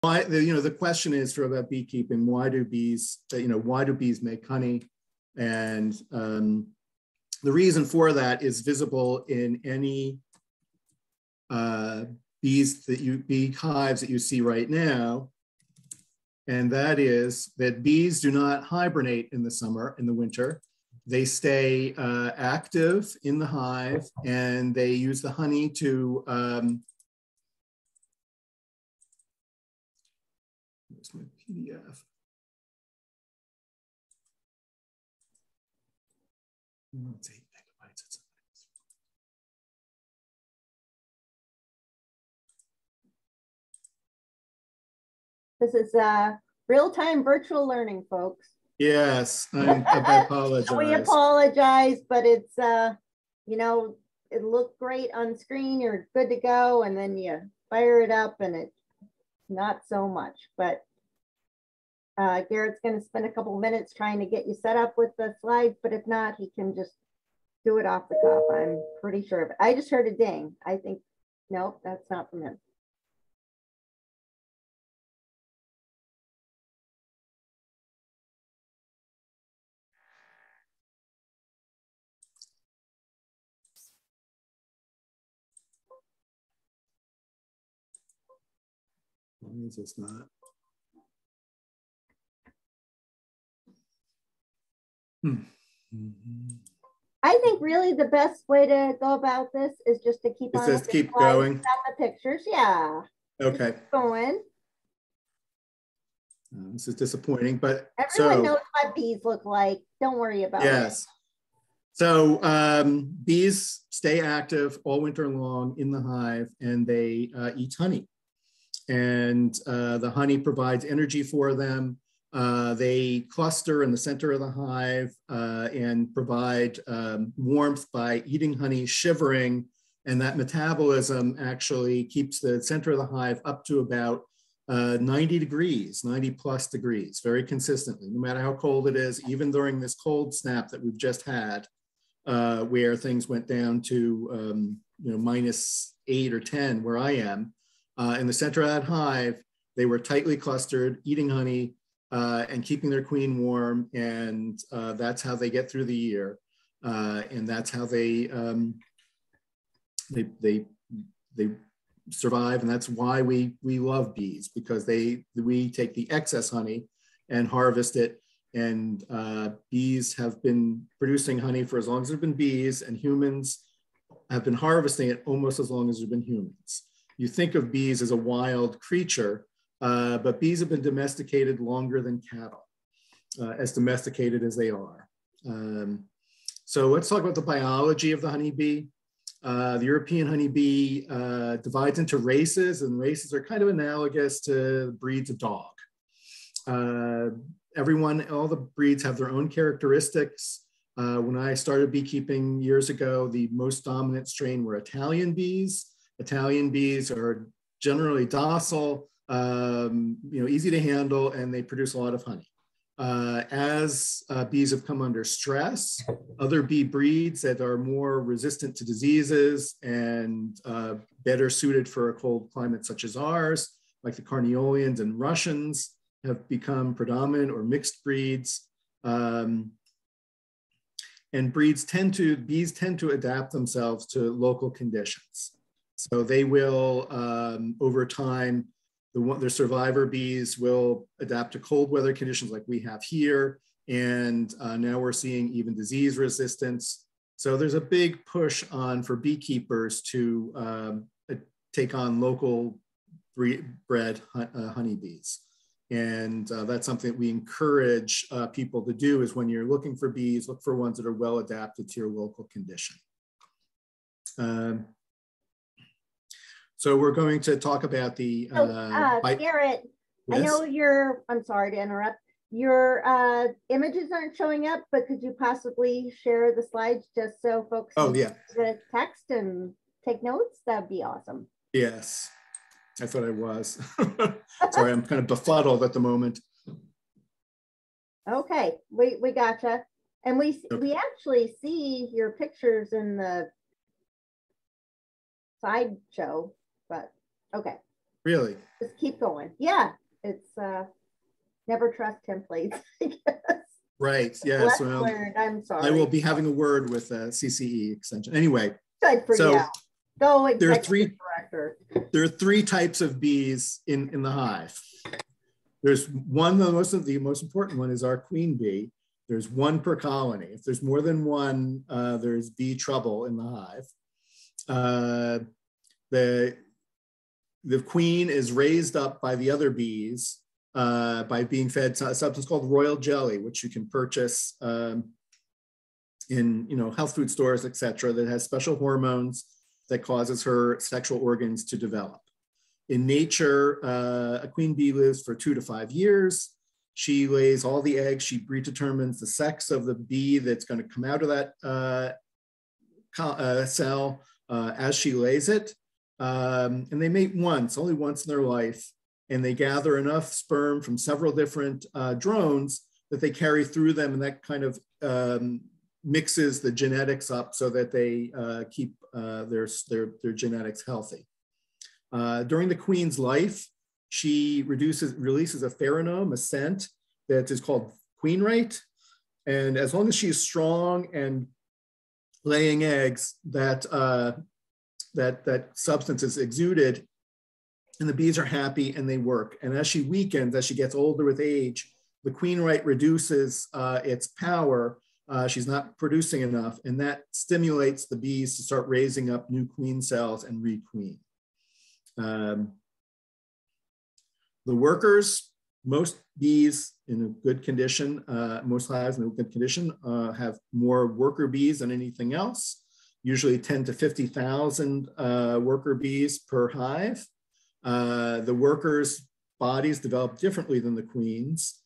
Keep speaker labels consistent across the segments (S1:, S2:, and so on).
S1: why the, you know the question is for about beekeeping why do bees you know why do bees make honey? And um, the reason for that is visible in any uh, bees that you bee hives that you see right now. And that is that bees do not hibernate in the summer in the winter. They stay uh, active in the hive and they use the honey to um, Here's my PDF. It's eight megabytes. It's
S2: This is uh, real-time virtual learning, folks.
S1: Yes, I, I apologize.
S2: we apologize, but it's, uh, you know, it looked great on screen. You're good to go, and then you fire it up, and it's not so much. But uh, Garrett's going to spend a couple minutes trying to get you set up with the slides, but if not, he can just do it off the cuff. I'm pretty sure of. I just heard a ding. I think, nope, that's not from him.
S1: it's not.
S2: Hmm. I think really the best way to go about this is just to keep
S1: it
S2: on.
S1: Says keep going.
S2: the pictures, yeah.
S1: Okay.
S2: Keep going.
S1: Uh, this is disappointing, but
S2: everyone
S1: so,
S2: knows what bees look like. Don't worry about
S1: yes.
S2: it.
S1: Yes. So um, bees stay active all winter long in the hive and they uh, eat honey and uh, the honey provides energy for them. Uh, they cluster in the center of the hive uh, and provide um, warmth by eating honey, shivering, and that metabolism actually keeps the center of the hive up to about uh, 90 degrees, 90 plus degrees, very consistently, no matter how cold it is, even during this cold snap that we've just had, uh, where things went down to um, you know minus eight or 10 where I am, uh, in the center of that hive, they were tightly clustered, eating honey uh, and keeping their queen warm. And uh, that's how they get through the year. Uh, and that's how they, um, they, they, they survive. And that's why we, we love bees because they, we take the excess honey and harvest it. And uh, bees have been producing honey for as long as there have been bees and humans have been harvesting it almost as long as there have been humans you think of bees as a wild creature, uh, but bees have been domesticated longer than cattle, uh, as domesticated as they are. Um, so let's talk about the biology of the honeybee. Uh, the European honeybee uh, divides into races, and races are kind of analogous to breeds of dog. Uh, everyone, all the breeds have their own characteristics. Uh, when I started beekeeping years ago, the most dominant strain were Italian bees. Italian bees are generally docile, um, you know, easy to handle, and they produce a lot of honey. Uh, as uh, bees have come under stress, other bee breeds that are more resistant to diseases and uh, better suited for a cold climate such as ours, like the Carniolians and Russians, have become predominant or mixed breeds. Um, and breeds tend to, bees tend to adapt themselves to local conditions. So they will, um, over time, the, one, survivor bees will adapt to cold weather conditions like we have here. And uh, now we're seeing even disease resistance. So there's a big push on for beekeepers to um, uh, take on local bred uh, honeybees. And uh, that's something that we encourage uh, people to do is when you're looking for bees, look for ones that are well adapted to your local condition. Um, so we're going to talk about the.
S2: So, uh, uh, Garrett, yes? I know you're, I'm sorry to interrupt. Your uh, images aren't showing up, but could you possibly share the slides just so folks
S1: oh, yeah.
S2: the text and take notes? That'd be awesome.
S1: Yes, I thought I was. sorry, I'm kind of befuddled at the moment.
S2: Okay, we, we gotcha. And we, okay. we actually see your pictures in the slideshow but okay.
S1: Really?
S2: Just keep going. Yeah, it's uh, never trust templates.
S1: Right. Yes.
S2: Well, I'm sorry.
S1: I will be having a word with a CCE extension. Anyway.
S2: Good for so, you. Go
S1: there are three director. There are three types of bees in, in the hive. There's one, the most of the most important one is our queen bee. There's one per colony. If there's more than one, uh, there's bee trouble in the hive. Uh, the, the queen is raised up by the other bees uh, by being fed a substance called royal jelly, which you can purchase um, in you know health food stores, etc., that has special hormones that causes her sexual organs to develop. In nature, uh, a queen bee lives for two to five years. She lays all the eggs. She predetermines the sex of the bee that's going to come out of that uh, uh, cell uh, as she lays it. Um, and they mate once, only once in their life and they gather enough sperm from several different uh, drones that they carry through them and that kind of um, mixes the genetics up so that they uh, keep uh, their, their, their genetics healthy. Uh, during the queen's life, she reduces, releases a pheromone, a scent that is called queenright. And as long as she's strong and laying eggs, that, uh, that, that substance is exuded and the bees are happy and they work. And as she weakens, as she gets older with age, the queen right reduces uh, its power. Uh, she's not producing enough, and that stimulates the bees to start raising up new queen cells and requeen. Um, the workers, most bees in a good condition, uh, most hives in a good condition, uh, have more worker bees than anything else, usually 10 to 50,000 uh, worker bees per hive. Uh, the workers' bodies develop differently than the queen's.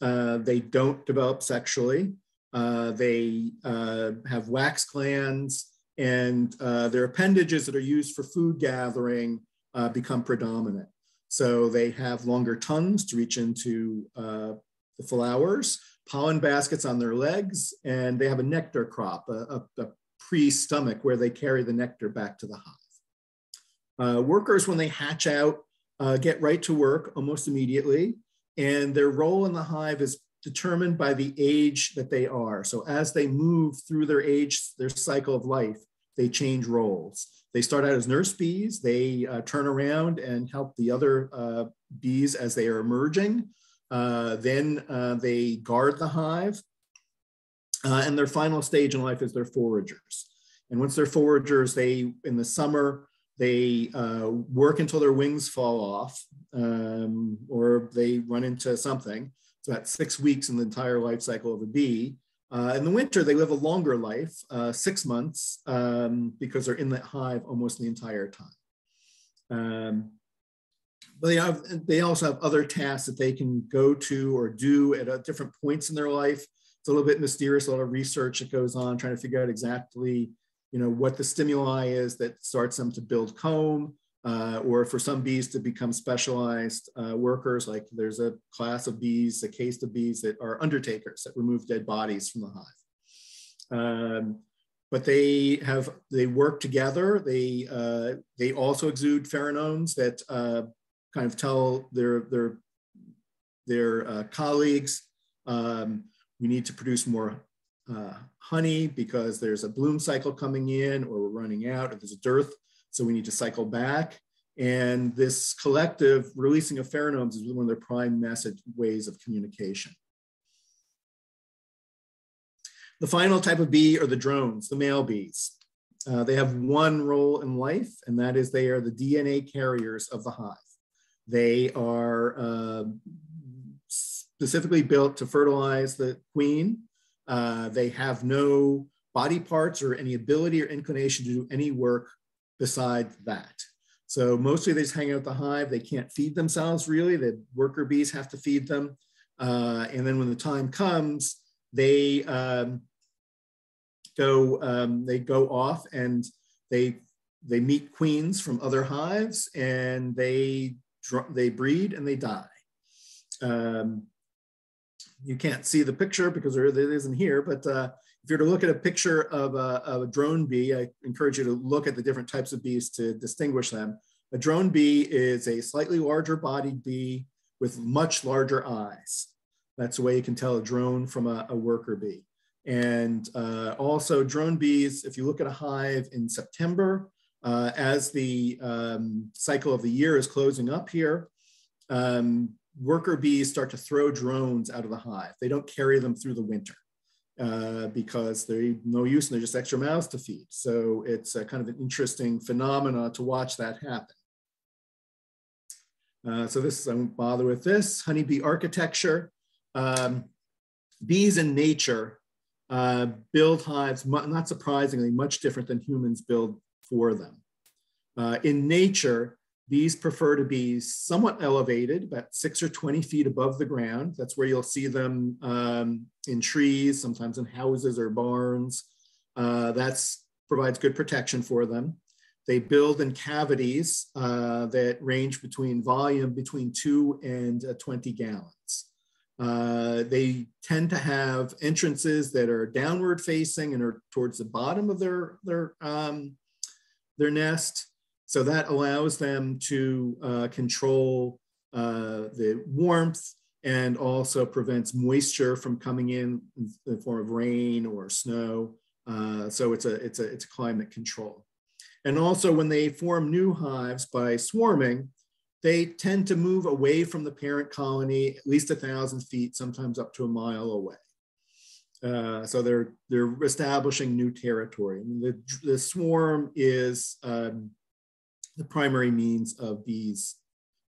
S1: Uh, they don't develop sexually. Uh, they uh, have wax glands, and uh, their appendages that are used for food gathering become predominant. So they have longer tongues to reach into the flowers, pollen baskets on their legs, and they have a nectar crop, a, a, a pre-stomach where they carry the nectar back to the hive. Uh, workers, when they hatch out, uh, get right to work almost immediately, and their role in the hive is determined by the age that they are. So as they move through their age, their cycle of life, they change roles. They start out as nurse bees, they uh, turn around and help the other uh, bees as they are emerging. Uh, then uh, they guard the hive. And their final stage in life is their foragers. And once they're foragers, they, in the summer, they uh, work until their wings fall off um, or they run into something. It's about six weeks in the entire life cycle of a bee. Uh, in the winter, they live a longer life, uh, six months, um, because they're in that hive almost the entire time. Um, but they, have, they also have other tasks that they can go to or do at uh, different points in their life. A little bit mysterious, a lot of research that goes on trying to figure out exactly you know, what the stimuli is that starts them to build comb, uh, or for some bees to become specialized uh, workers, like there's a class of bees, a caste of bees that are undertakers that remove dead bodies from the hive. Um, but they have, they work together. They, uh, they also exude pheromones that uh, kind of tell their, their, their uh, colleagues, um, we need to produce more uh, honey because there's a bloom cycle coming in or we're running out or there's a dearth. So we need to cycle back. And this collective releasing of pheromones is one of their prime message ways of communication. The final type of bee are the drones, the male bees. Uh, they have one role in life, and that is they are the DNA carriers of the hive. They are uh, specifically built to fertilize the queen uh, they have no body parts or any ability or inclination to do any work besides that. So mostly they just hang out the hive. They can't feed themselves really. The worker bees have to feed them. Uh, and then when the time comes, they um, go um, they go off and they they meet queens from other hives and they they breed and they die. Um, you can't see the picture because it isn't here, but uh, if you're to look at a picture of a, of a, drone bee, I encourage you to look at the different types of bees to distinguish them. A drone bee is a slightly larger bodied bee with much larger eyes. That's the way you can tell a drone from a, a worker bee. And uh, also drone bees, if you look at a hive in September, uh, as the um, cycle of the year is closing up here, um, worker bees start to throw drones out of the hive. They don't carry them through the winter uh, because they're no use and they're just extra mouths to feed. So it's a kind of an interesting phenomena to watch that happen. Uh, so this, I won't bother with this, honeybee architecture. Um, bees in nature uh, build hives, not surprisingly, much different than humans build for them. Uh, in nature, bees prefer to be somewhat elevated, about six or 20 feet above the ground. That's where you'll see them um, in trees, sometimes in houses or barns. Uh, that provides good protection for them. They build in cavities uh, that range between volume between two and uh, 20 gallons. Uh, they tend to have entrances that are downward facing and are towards the bottom of their, their, um, their nest. So that allows them to uh, control uh, the warmth and also prevents moisture from coming in in the form of rain or snow. Uh, so it's a, it's, a, it's a climate control. And also when they form new hives by swarming, they tend to move away from the parent colony at least a thousand feet, sometimes up to a mile away. Uh, so they're they're establishing new territory. The, the swarm is um, the primary means of bees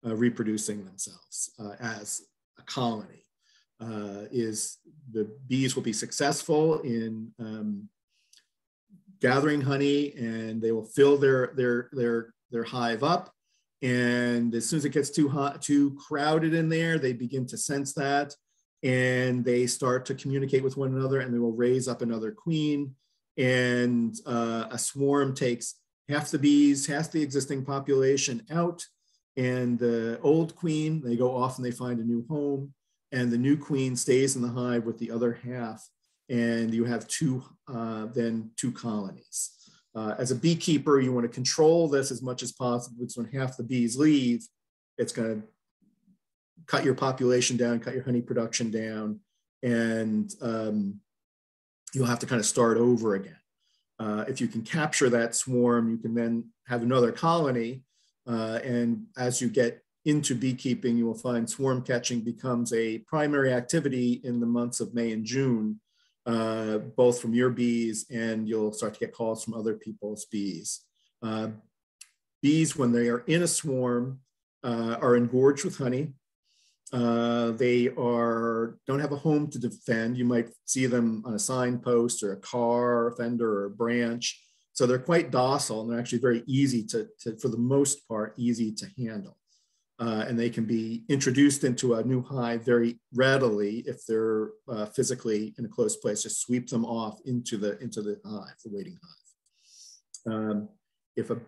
S1: uh, reproducing themselves uh, as a colony. Uh, is the bees will be successful in um, gathering honey and they will fill their, their, their, their hive up. And as soon as it gets too hot, too crowded in there, they begin to sense that and they start to communicate with one another and they will raise up another queen. And uh, a swarm takes half the bees, half the existing population out. And the old queen, they go off and they find a new home. And the new queen stays in the hive with the other half and you have two, uh, then two colonies. Uh, as a beekeeper, you want to control this as much as possible because when half the bees leave, it's going to cut your population down, cut your honey production down, and um, you'll have to kind of start over again. Uh, if you can capture that swarm, you can then have another colony. Uh, and as you get into beekeeping, you will find swarm catching becomes a primary activity in the months of May and June uh, both from your bees and you'll start to get calls from other people's bees. Uh, bees, when they are in a swarm, uh, are engorged with honey. Uh, they are don't have a home to defend. You might see them on a signpost or a car, a fender, or a branch. So they're quite docile and they're actually very easy to, to for the most part, easy to handle uh, and they can be introduced into a new hive very readily if they're uh, physically in a close place. Just sweep them off into the into the hive, the waiting hive. Um, if a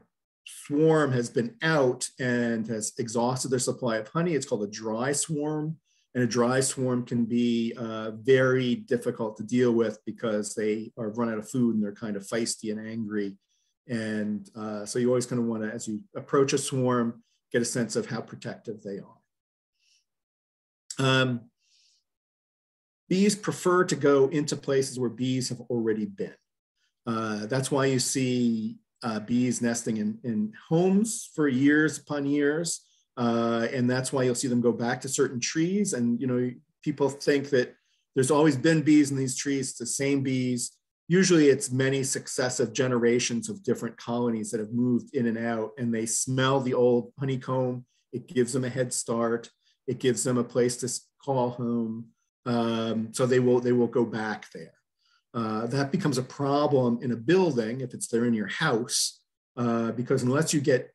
S1: swarm has been out and has exhausted their supply of honey, it's called a dry swarm. And a dry swarm can be uh, very difficult to deal with because they are run out of food and they're kind of feisty and angry. And uh, so you always kind of want to, as you approach a swarm, get a sense of how protective they are. Um, bees prefer to go into places where bees have already been. Uh, that's why you see uh, bees nesting in, in homes for years upon years. Uh, and that's why you'll see them go back to certain trees. And, you know, people think that there's always been bees in these trees, the same bees. Usually it's many successive generations of different colonies that have moved in and out and they smell the old honeycomb. It gives them a head start. It gives them a place to call home. Um, so they will they will go back there uh, that becomes a problem in a building if it's there in your house uh, because unless you get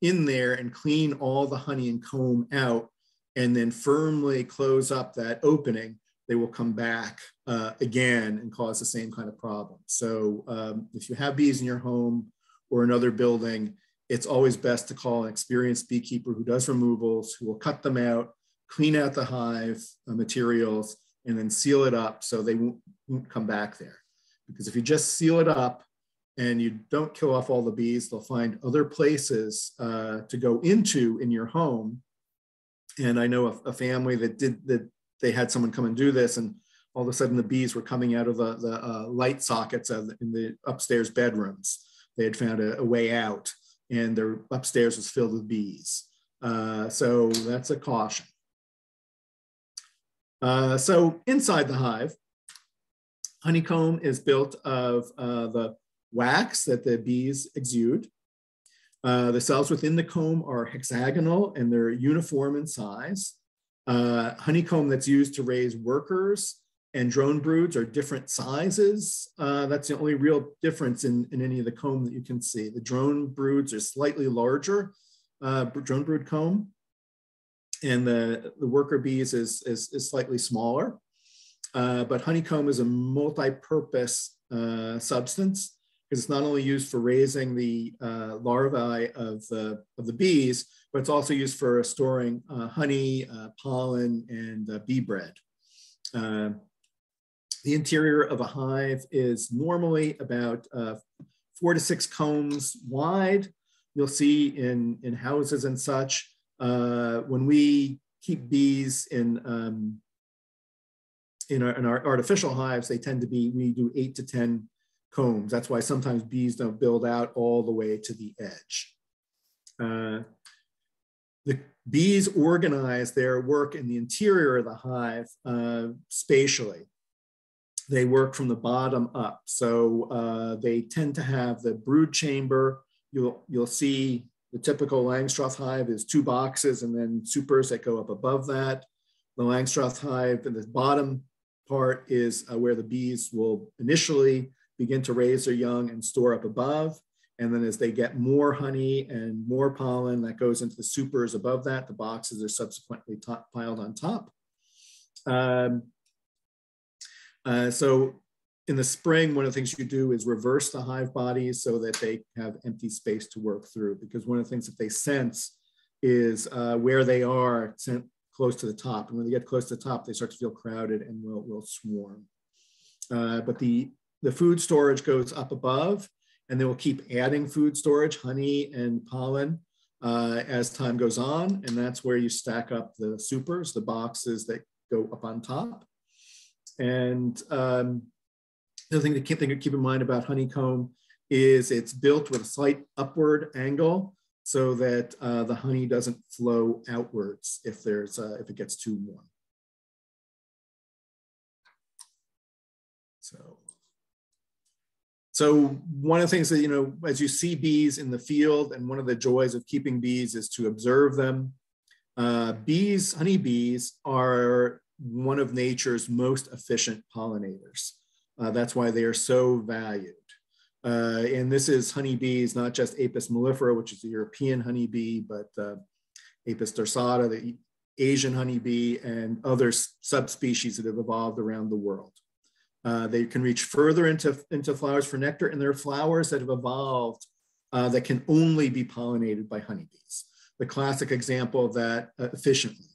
S1: in there and clean all the honey and comb out and then firmly close up that opening they will come back uh, again and cause the same kind of problem. So um, if you have bees in your home or another building, it's always best to call an experienced beekeeper who does removals, who will cut them out, clean out the hive uh, materials, and then seal it up so they won't, won't come back there. Because if you just seal it up and you don't kill off all the bees, they'll find other places uh, to go into in your home. And I know a, a, family that did that, they had someone come and do this, and all of a sudden the bees were coming out of the, the uh, light sockets in the upstairs bedrooms. They had found a, a, way out, and their upstairs was filled with bees. Uh, so that's a caution. Uh, so inside the hive, honeycomb is built of uh, the wax that the bees exude. Uh, the cells within the comb are hexagonal and they're uniform in size. Uh, honeycomb that's used to raise workers and drone broods are different sizes. Uh, that's the only real difference in, in any of the comb that you can see. The drone broods are slightly larger, drone brood comb, and the, the worker bees is, is, is slightly smaller. Uh, but honeycomb is a multi-purpose uh, substance because it's not only used for raising the uh, larvae of the, of the bees, but it's also used for storing uh, honey, uh, pollen, and uh, bee bread. The interior of a hive is normally about four to six combs wide. You'll see in, in houses and such, when we keep bees in, um, in, our, in our artificial hives, they tend to be, we do eight to 10 combs. That's why sometimes bees don't build out all the way to the edge. Uh, the bees organize their work in the interior of the hive uh, spatially. They work from the bottom up. So uh, they tend to have the brood chamber. You'll, you'll see the typical Langstroth hive is two boxes and then supers that go up above that. The Langstroth hive in the bottom part is uh, where the bees will initially begin to raise their young and store up above. And then as they get more honey and more pollen that goes into the supers above that, the boxes are subsequently top, piled on top. Um, uh, so in the spring, one of the things you do is reverse the hive bodies so that they have empty space to work through. Because one of the things that they sense is uh, where they are sent close to the top. And when they get close to the top, they start to feel crowded and will, will swarm. Uh, but the the food storage goes up above and they will keep adding food storage, honey and pollen uh, as time goes on. And that's where you stack up the supers, the boxes that go up on top. And um, the other thing to keep, keep in mind about honeycomb is it's built with a slight upward angle so that uh, the honey doesn't flow outwards if there's uh, if it gets too warm. So so one of the things that, you know, as you see bees in the field, and one of the joys of keeping bees is to observe them. Uh, bees, honeybees are one of nature's most efficient pollinators. Uh, that's why they are so valued. Uh, and this is honeybees, not just Apis mellifera, which is the European honeybee, but uh, Apis dorsata, the Asian honeybee, and other subspecies that have evolved around the world. Uh, they can reach further into, into flowers for nectar, and there are flowers that have evolved uh, that can only be pollinated by honeybees. The classic example of that efficiently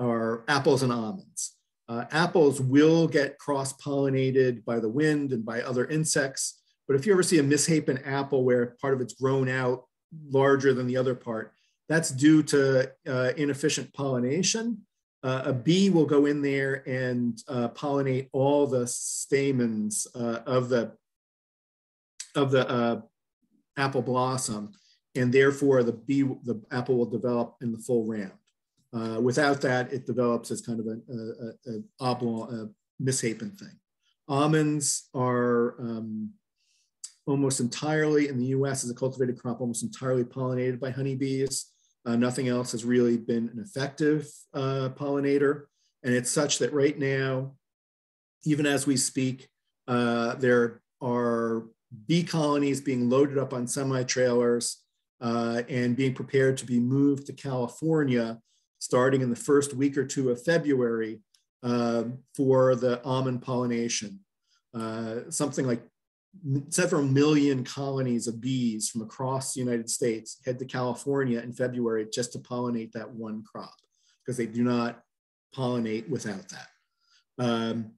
S1: are apples and almonds. Uh, apples will get cross-pollinated by the wind and by other insects, but if you ever see a misshapen apple where part of it's grown out larger than the other part, that's due to uh, inefficient pollination uh, a bee will go in there and uh, pollinate all the stamens uh, of the of the uh, apple blossom, and therefore the bee the apple will develop in the full round. Uh, without that, it develops as kind of a, a, oblong, a misshapen thing. Almonds are um, almost entirely in the U.S. as a cultivated crop, almost entirely pollinated by honeybees. Uh, nothing else has really been an effective uh, pollinator. And it's such that right now, even as we speak, uh, there are bee colonies being loaded up on semi trailers uh, and being prepared to be moved to California starting in the first week or two of February uh, for the almond pollination. Uh, something like several million colonies of bees from across the United States head to California in February just to pollinate that one crop because they do not pollinate without that. Um,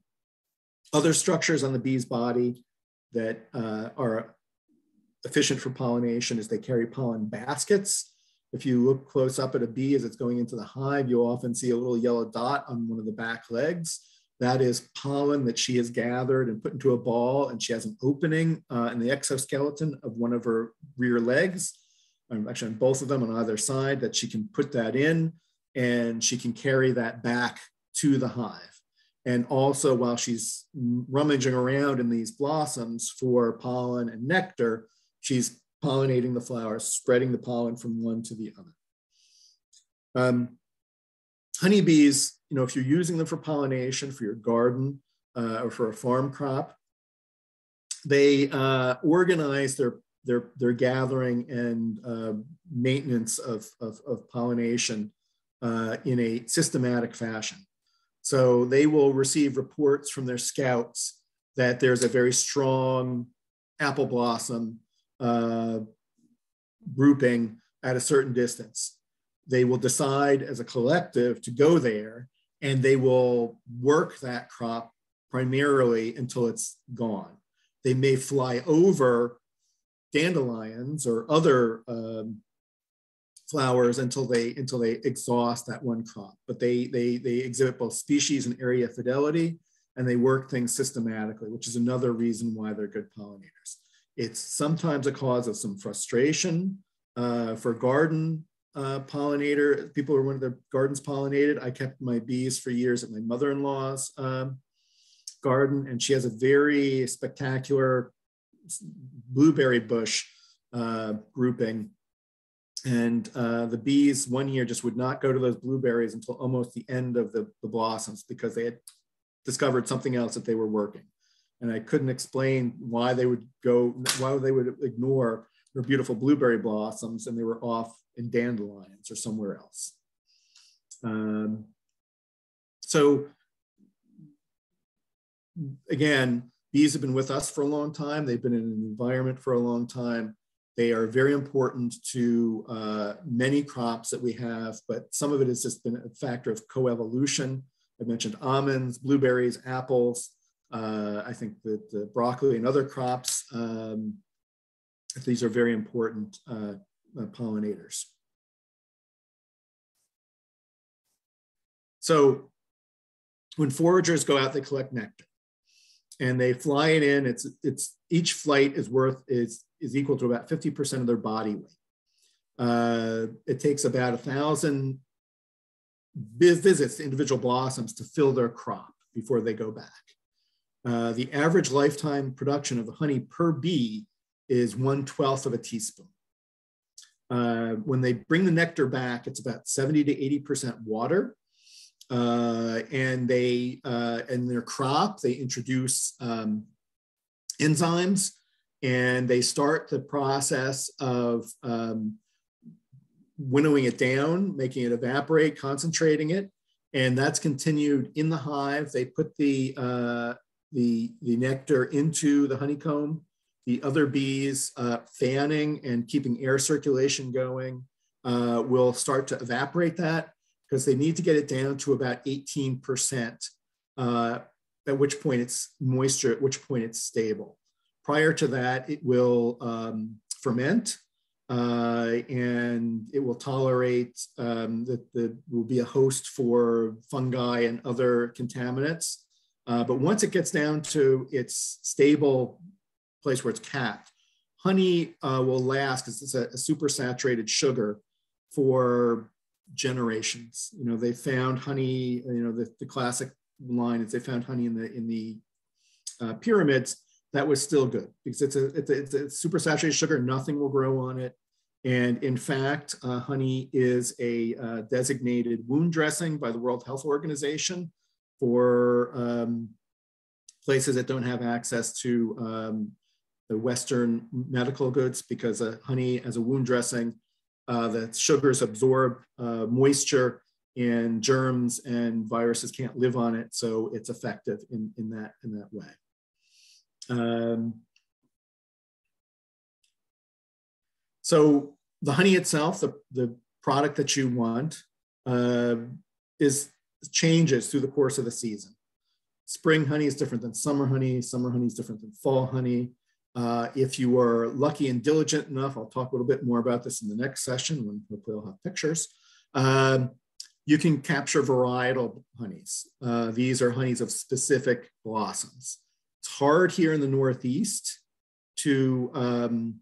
S1: other structures on the bee's body that uh, are efficient for pollination is they carry pollen baskets. If you look close up at a bee as it's going into the hive, you'll often see a little yellow dot on one of the back legs. That is pollen that she has gathered and put into a ball, and she has an opening uh, in the exoskeleton of one of her rear legs, um, actually on both of them on either side, that she can put that in and she can carry that back to the hive. And also, while she's rummaging around in these blossoms for pollen and nectar, she's pollinating the flowers, spreading the pollen from one to the other. Um, honeybees, you know, if you're using them for pollination for your garden uh, or for a farm crop, they uh, organize their, their, their gathering and uh, maintenance of, of, of pollination uh, in a systematic fashion. So they will receive reports from their scouts that there's a very strong apple blossom uh, grouping at a certain distance. They will decide as a collective to go there and they will work that crop primarily until it's gone. They may fly over dandelions or other um, flowers until they until they exhaust that one crop. But they they they exhibit both species and area fidelity, and they work things systematically, which is another reason why they're good pollinators. It's sometimes a cause of some frustration uh, for garden uh, pollinator. People who want their gardens pollinated. I kept my bees for years at my mother-in-law's um, garden, and she has a very spectacular blueberry bush uh, grouping and uh, the bees one year just would not go to those blueberries until almost the end of the, the blossoms because they had discovered something else that they were working. And I couldn't explain why they would go, why they would ignore their beautiful blueberry blossoms and they were off in dandelions or somewhere else. Um, so again, bees have been with us for a long time. They've been in an environment for a long time. They are very important to uh, many crops that we have, but some of it has just been a factor of coevolution. I mentioned almonds, blueberries, apples. Uh, I think that the broccoli and other crops, um, these are very important uh, uh pollinators. So when foragers go out, they collect nectar and they fly it in. It's, it's each flight is worth is is equal to about 50% of their body weight. Uh, it takes about a thousand visits to individual blossoms to fill their crop before they go back. Uh, the average lifetime production of honey per bee is one twelfth of a teaspoon. Uh, when they bring the nectar back, it's about 70 to 80% water. Uh, and they, uh, in their crop, they introduce um, enzymes and they start the process of um, winnowing it down, making it evaporate, concentrating it, and that's continued in the hive. They put the uh, the the nectar into the honeycomb. The other bees uh, fanning and keeping air circulation going uh, will start to evaporate that because they need to get it down to about 18%, uh, at which point it's moisture, at which point it's stable. Prior to that, it will um, ferment uh, and it will tolerate um, that the will be a host for fungi and other contaminants. Uh, but once it gets down to its stable place where it's capped, honey uh, will last because it's a, a super saturated sugar for generations. You know, they found honey, you know, the, the classic line is they found honey in the in the uh, pyramids that was still good because it's a, it's a, it's a super saturated sugar. Nothing will grow on it. And in fact, uh, honey is a uh, designated wound dressing by the World Health Organization for um, places that don't have access to um, the Western medical goods because uh, honey as a wound dressing, uh, the sugars absorb uh, moisture and germs and viruses can't live on it. So it's effective in, in, that, in that way. Um, so the honey itself, the, the product that you want, uh, is changes through the course of the season. Spring honey is different than summer honey. Summer honey is different than fall honey. Uh, if you are lucky and diligent enough, I'll talk a little bit more about this in the next session when hopefully I'll have pictures. Um, you can capture varietal honeys. Uh, these are honeys of specific blossoms. It's hard here in the Northeast to um,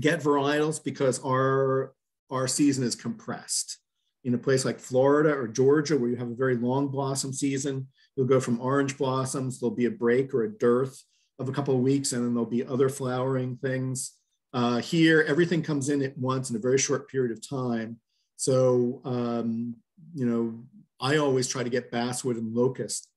S1: get varietals because our, our season is compressed. In a place like Florida or Georgia, where you have a very long blossom season, you'll go from orange blossoms, there'll be a break or a dearth of a couple of weeks, and then there'll be other flowering things. Uh, here, everything comes in at once in a very short period of time. So, um, you know, I always try to get basswood and locust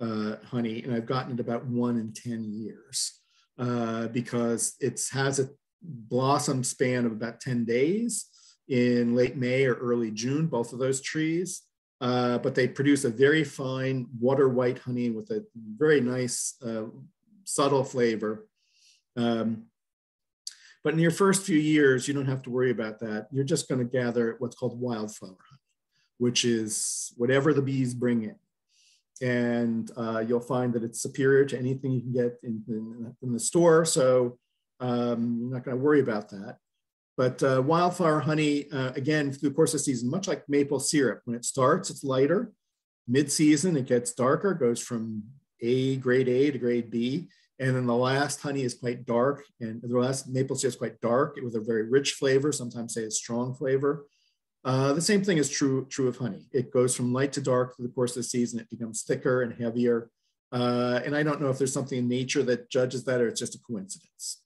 S1: uh, honey, and I've gotten it about one in 10 years uh, because it has a blossom span of about 10 days in late May or early June, both of those trees. Uh, but they produce a very fine water white honey with a very nice, uh, subtle flavor. Um, but in your first few years, you don't have to worry about that. You're just going to gather what's called wildflower honey, which is whatever the bees bring in and uh, you'll find that it's superior to anything you can get in, in, in the store. So um, you're not going to worry about that. But uh, wildflower honey, uh, again, through the course of season, much like maple syrup, when it starts, it's lighter. Mid-season, it gets darker, goes from A, grade A to grade B. And then the last honey is quite dark, and the last maple syrup is quite dark with a very rich flavor, sometimes say a strong flavor. Uh, the same thing is true, true of honey. It goes from light to dark through the course of the season. It becomes thicker and heavier. Uh, and I don't know if there's something in nature that judges that or it's just a coincidence.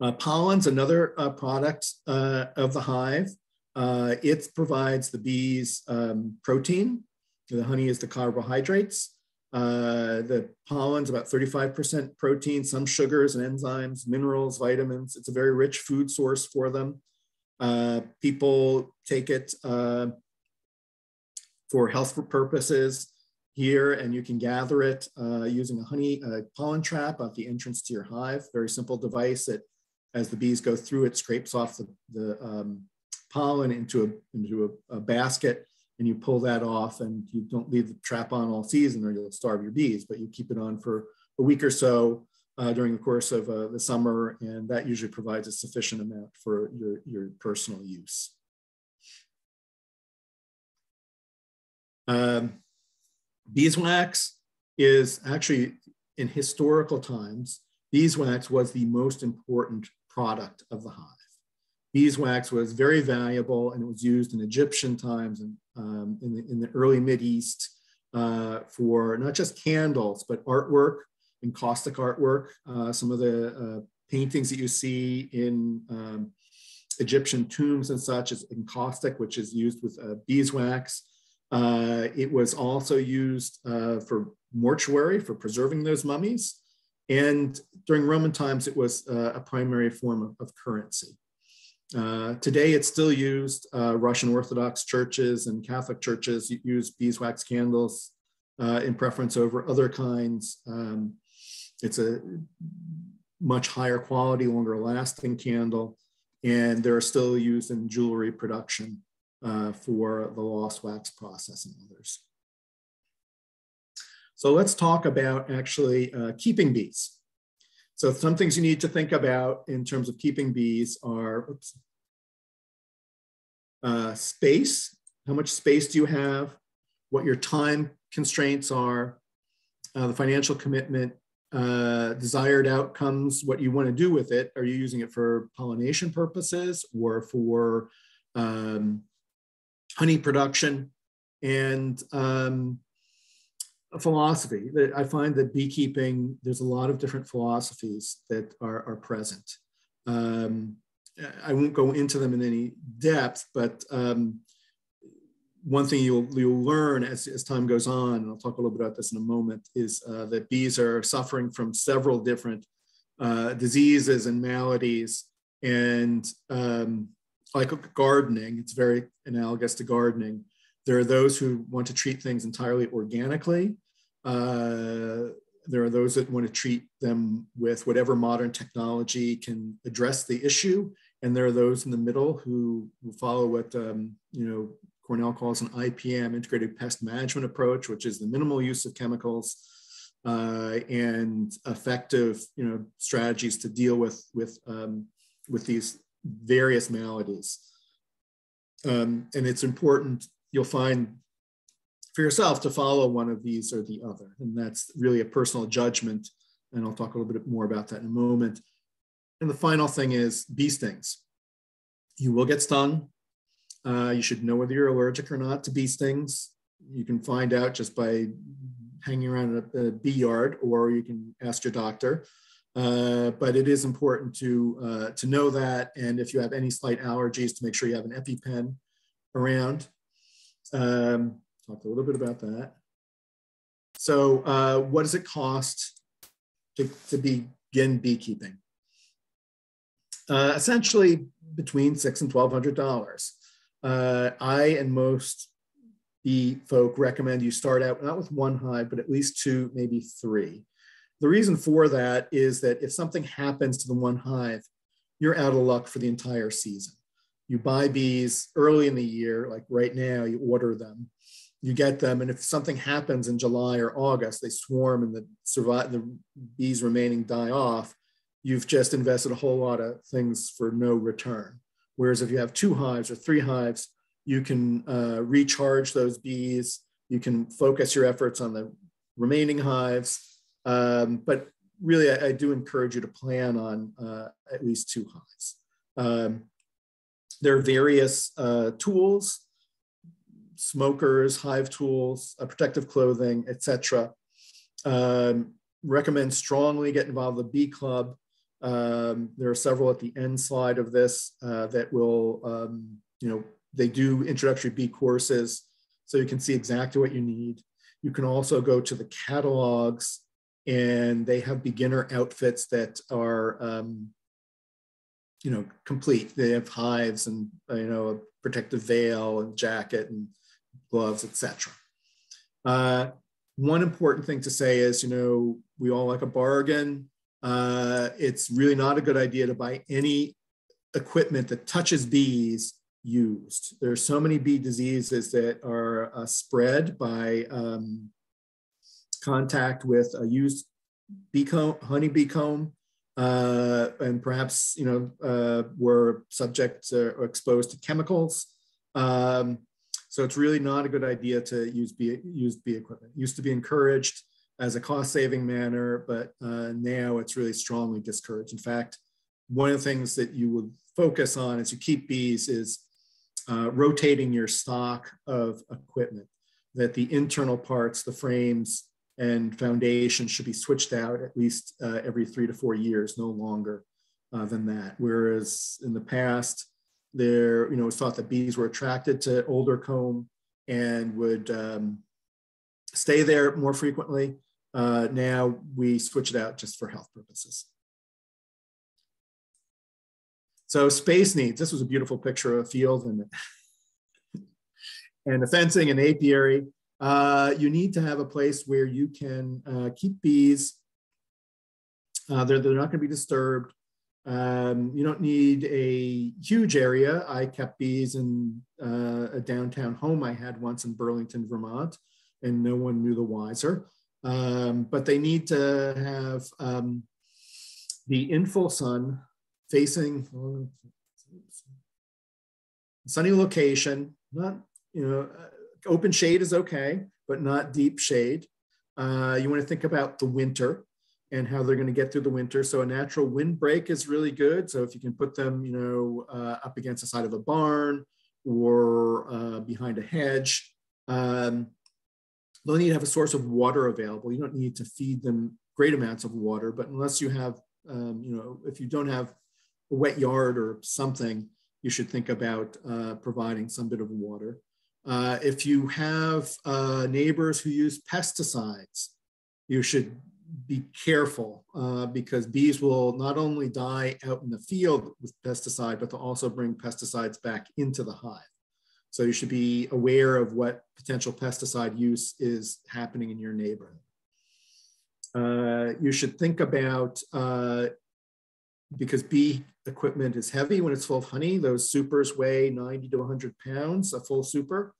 S1: Uh, pollen's another uh, product uh, of the hive. Uh, it provides the bees um, protein. The honey is the carbohydrates. Uh, the pollen's about 35% protein, some sugars and enzymes, minerals, vitamins. It's a very rich food source for them. Uh, people take it for health purposes here, and you can gather it using a honey pollen trap at the entrance to your hive. Very simple device that, as the bees go through it, scrapes off the, the um, pollen into a, into a, a basket and you pull that off and you don't leave the trap on all season or you'll starve your bees, but you keep it on for a week or so uh, during the course of uh, the summer, and that usually provides a sufficient amount for your, your personal use. Um, beeswax is actually, in historical times, beeswax was the most important product of the hive beeswax was very valuable and it was used in Egyptian times and um, in, the, in the early Mid East uh, for not just candles, but artwork, encaustic artwork. Uh, some of the uh, paintings that you see in um, Egyptian tombs and such is encaustic, which is used with uh, beeswax. Uh, it was also used uh, for mortuary, for preserving those mummies. And during Roman times, it was a primary form of, of currency. Uh, today, it's still used. Uh, Russian Orthodox churches and Catholic churches use beeswax candles uh, in preference over other kinds. Um, it's a much higher quality, longer lasting candle, and they're still used in jewelry production uh, for the lost wax process and others. So let's talk about actually uh, keeping bees. So some things you need to think about in terms of keeping bees are oops, uh, space. How much space do you have? What your time constraints are, uh, the financial commitment, uh, desired outcomes, what you want to do with it. Are you using it for pollination purposes or for um, honey production? And um, philosophy. That I find that beekeeping, there's a lot of different philosophies that are, are present. Um, I won't go into them in any depth, but um, one thing you'll, you'll learn as, as time goes on, and I'll talk a little bit about this in a moment, is uh, that bees are suffering from several different uh, diseases and maladies. And um, like gardening, it's very analogous to gardening. There are those who want to treat things entirely organically. Uh, there are those that want to treat them with whatever modern technology can address the issue. And there are those in the middle who, follow what um, you know Cornell calls an IPM, integrated pest management approach, which is the minimal use of chemicals, uh, and effective, you know, strategies to deal with with um, with these various maladies. Um, and it's important. You'll find for yourself to follow one of these or the other, and that's really a personal judgment. And I'll talk a little bit more about that in a moment. And the final thing is bee stings. You will get stung. Uh, you should know whether you're allergic or not to bee stings. You can find out just by hanging around a, a bee yard, or you can ask your doctor. Uh, but it is important to, uh, to know that. And if you have any slight allergies, to make sure you have an EpiPen around. Um, talk a little bit about that. So uh, what does it cost to, to begin beekeeping? Uh, essentially between six and twelve hundred dollars. Uh, I and most bee folk recommend you start out not with one hive, but at least two, maybe three. The reason for that is that if something happens to the one hive, you're out of luck for the entire season. You buy bees early in the year, like right now, you order them, you get them, and if something happens in July or August, they swarm and the survive the bees remaining die off, you've just invested a whole lot of things for no return. Whereas if you have two hives or three hives, you can uh, recharge those bees. You can focus your efforts on the remaining hives. Um, but really, I, I, do encourage you to plan on uh, at least two hives. Um, there are various uh, tools, smokers, hive tools, uh, protective clothing, etc. Um, recommend strongly get involved with the bee club. Um, there are several at the end slide of this uh, that will, um, you know, they do introductory bee courses, so you can see exactly what you need. You can also go to the catalogs and they have beginner outfits that are, um, you know, complete. They have hives and, you know, a protective veil and jacket and gloves, etc. Uh, one important thing to say is, you know, we all like a bargain. Uh, it's really not a good idea to buy any equipment that touches bees used. There are so many bee diseases that are uh, spread by um, contact with a used bee comb, honeybee comb, uh, and perhaps you know uh, were subject or exposed to chemicals. Um, so it's really not a good idea to use bee, use bee equipment. It used to be encouraged as a cost-saving manner, but uh, now it's really strongly discouraged. In fact, one of the things that you would focus on as you keep bees is uh, rotating your stock of equipment, that the internal parts, the frames and foundation should be switched out at least uh, every three to four years, no longer uh, than that. Whereas in the past, there, you know, thought that bees were attracted to older comb and would um, stay there more frequently. Uh, now we switch it out just for health purposes. So space needs, this was a beautiful picture of a field and, and the fencing and apiary. Uh, you need to have a place where you can uh, keep bees. Uh, they're, they're not gonna be disturbed. Um, you don't need a huge area. I kept bees in uh, a downtown home I had once in Burlington, Vermont, and no one knew the wiser. Um, but they need to have um, the in full sun facing sunny location, not, you know, open shade is okay, but not deep shade. Uh, you want to think about the winter and how they're going to get through the winter. So a natural windbreak is really good. So if you can put them, you know, uh, up against the side of a barn or uh, behind a hedge, um, they'll need to have a source of water available. You don't need to feed them great amounts of water, but unless you have, um, you know, if you don't have a wet yard or something, you should think about uh, providing some bit of water. Uh, if you have uh, neighbors who use pesticides, you should be careful uh, because bees will not only die out in the field with pesticide, but they'll also bring pesticides back into the hive. So you should be aware of what potential pesticide use is happening in your neighborhood. Uh, you should think about uh, because bee equipment is heavy when it's full of honey. Those supers weigh 90 to 100 pounds, a full super.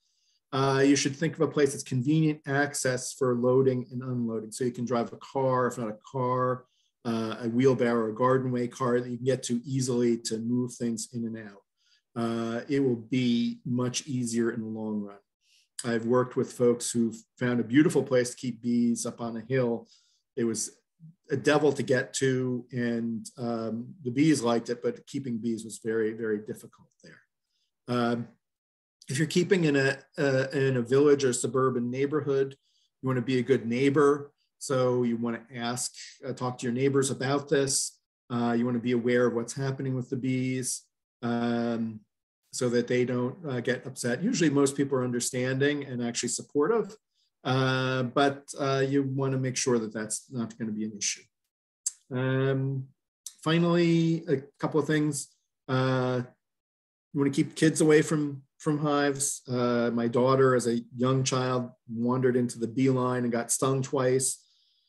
S1: Uh, you should think of a place that's convenient access for loading and unloading. So you can drive a car, if not a car, uh, a wheelbarrow, a gardenway car that you can get to easily to move things in and out. Uh, it will be much easier in the long run. I've worked with folks who've found a beautiful place to keep bees up on a hill. It was a devil to get to, and um, the bees liked it, but keeping bees was very, very difficult there. Um, if you're keeping in a, uh, in a village or suburban neighborhood, you want to be a good neighbor. So you want to ask, uh, talk to your neighbors about this. Uh, you want to be aware of what's happening with the bees um, so that they don't uh, get upset. Usually most people are understanding and actually supportive, uh, but uh, you want to make sure that that's not going to be an issue. Um, finally, a couple of things. you want to keep kids away from from hives. Uh, my daughter, as a young child, wandered into the beeline and got stung twice.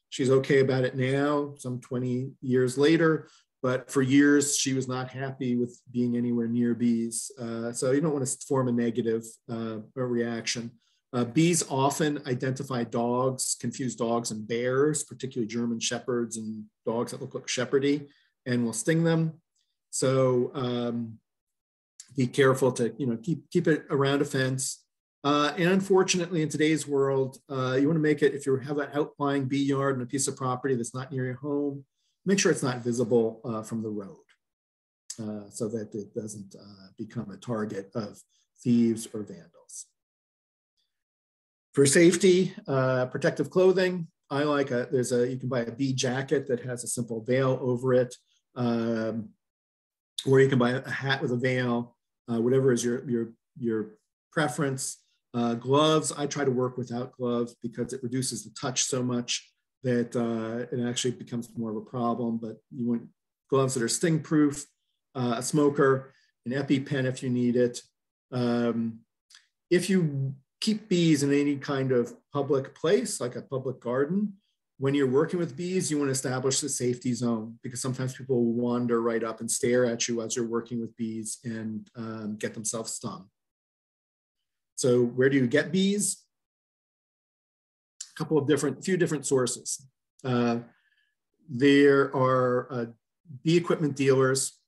S1: She's okay about it now, some 20 years later, but for years she was not happy with being anywhere near bees. Uh, so you don't want to form a negative uh, reaction. Uh, bees often identify dogs, confuse dogs and bears, particularly German shepherds and dogs that look like shepherdy, and will sting them. So um, be careful to you know keep keep it around a fence. Uh, and unfortunately, in today's world, uh, you want to make it if you have an outlying bee yard and a piece of property that's not near your home, make sure it's not visible uh, from the road, uh, so that it doesn't uh, become a target of thieves or vandals. For safety, uh, protective clothing, I like a, there's a, you can buy a bee jacket that has a simple veil over it, um, or you can buy a hat with a veil uh, whatever is your, your, your preference. Uh, gloves, I try to work without gloves because it reduces the touch so much that uh, it actually becomes more of a problem. But you want gloves that are sting proof, uh, a smoker, an EpiPen if you need it. Um, if you keep bees in any kind of public place, like a public garden, when you're working with bees, you want to establish the safety zone because sometimes people will wander right up and stare at you as you're working with bees and um, get themselves stung. So where do you get bees? A couple of different, few different sources. Uh, there are uh, bee equipment dealers.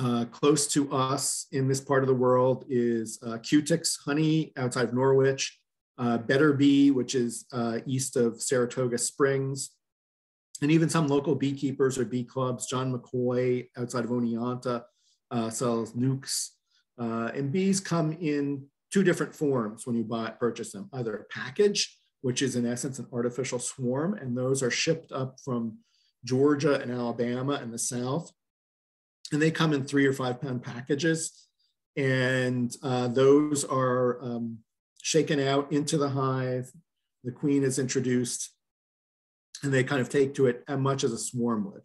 S1: Uh, close to us in this part of the world is uh, Kutik's Honey outside of Norwich uh, Betterbee, which is uh, east of Saratoga Springs, and even some local beekeepers or bee clubs. John McCoy outside of Oneonta uh, sells nukes. Uh, and bees come in two different forms when you buy purchase them, either a package, which is in essence an artificial swarm, and those are shipped up from Georgia and Alabama and the South. And they come in three or five pound packages. And uh, those are um, shaken out into the hive. The queen is introduced and they kind of take to it as much as a swarm would.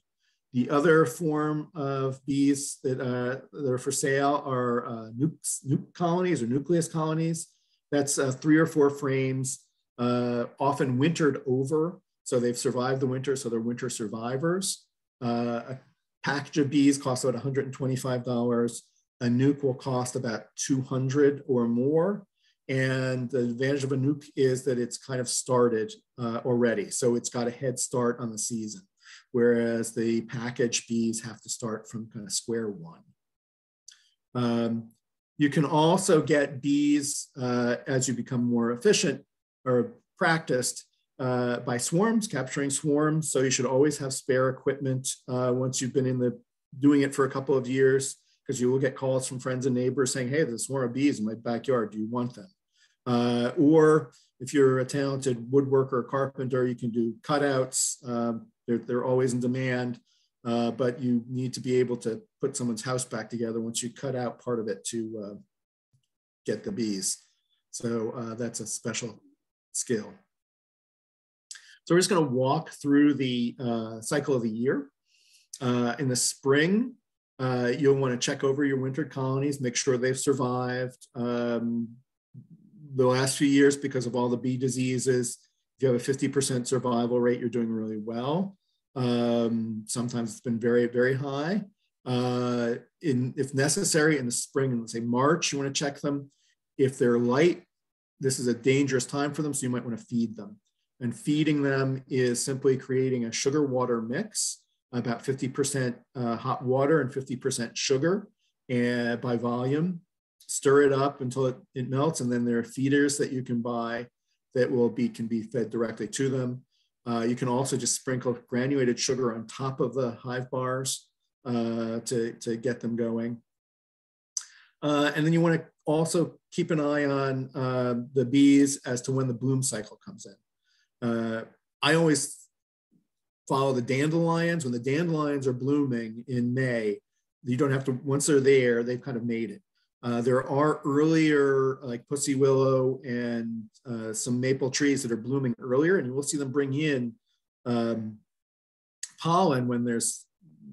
S1: The other form of bees that, uh, that are for sale are uh, nukes, nuke colonies or nucleus colonies. That's uh, three or four frames, uh, often wintered over. So they've survived the winter, so they're winter survivors. Uh, a package of bees costs about $125. A nuke will cost about 200 or more. And the advantage of a nuke is that it's kind of started uh, already. So it's got a head start on the season, whereas the package bees have to start from kind of square one. Um, you can also get bees uh, as you become more efficient or practiced uh, by swarms, capturing swarms. So you should always have spare equipment uh, once you've been in the doing it for a couple of years, because you will get calls from friends and neighbors saying, hey, there's a swarm of bees in my backyard. Do you want them? Uh, or if you're a talented woodworker or carpenter, you can do cutouts. Um, they're, they're always in demand, uh, but you need to be able to put someone's house back together once you cut out part of it to uh, get the bees. So uh, that's a special skill. So we're just going to walk through the uh, cycle of the year. Uh, in the spring, you'll want to check over your winter colonies, make sure they've survived. Um, the last few years because of all the bee diseases. If you have a 50% survival rate, you're doing really well. Um, sometimes it's been very, very high. Uh, in, if necessary, in the spring, let's say March, you want to check them. If they're light this is a dangerous time for them, so you might want to feed them. And feeding them is simply creating a sugar water mix, about 50% uh, hot water and 50% sugar uh, by volume. Stir it up until it, it melts, and then there are feeders that you can buy that will be can be fed directly to them. Uh, you can also just sprinkle granulated sugar on top of the hive bars uh, to, to get them going. Uh, and then you want to also keep an eye on uh, the bees as to when the bloom cycle comes in. Uh, I always follow the dandelions. When the dandelions are blooming in May, you don't have to, once they're there, they've kind of made it. Uh, there are earlier, like pussy willow and uh, some maple trees that are blooming earlier, and will see them bring in um, pollen when there's